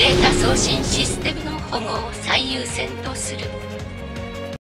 データ送信システムの保護を最優先とする。